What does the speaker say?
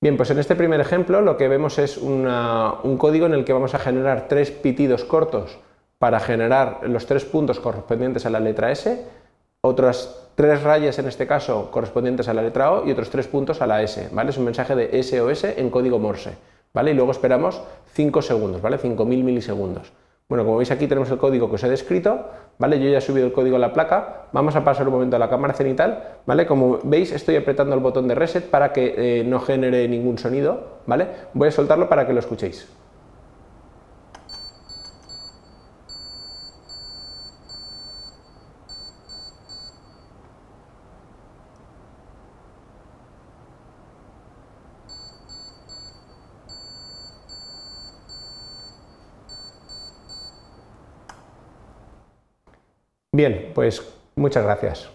Bien, pues en este primer ejemplo lo que vemos es un código en el que vamos a generar tres pitidos cortos para generar los tres puntos correspondientes a la letra S, otras tres rayas en este caso correspondientes a la letra O y otros tres puntos a la S, ¿vale? Es un mensaje de SOS en código Morse, ¿vale? Y luego esperamos 5 segundos, ¿vale? 5.000 milisegundos. Bueno, como veis aquí tenemos el código que os he descrito, ¿vale? Yo ya he subido el código a la placa, vamos a pasar un momento a la cámara cenital, ¿vale? Como veis estoy apretando el botón de reset para que eh, no genere ningún sonido, ¿vale? Voy a soltarlo para que lo escuchéis. Bien, pues muchas gracias.